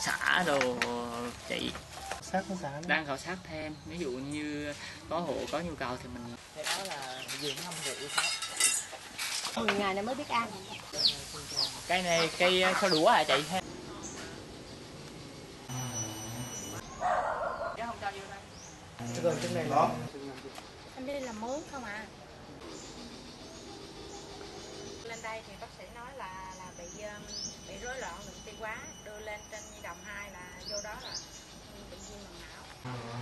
xã đồ chị. Sát đó. đang khảo sát thêm. Ví dụ như có hộ có nhu cầu thì mình cái đó là vườn năm rượu sao 10 ngày này mới biết ăn. Cây này cây sao đũa hả chị? Này là anh đi làm mướn không à lên đây thì bác sĩ nói là là bị bị rối loạn đường tiêu hóa. đưa lên trên nhi đồng 2 là vô đó là bệnh viêm màng não.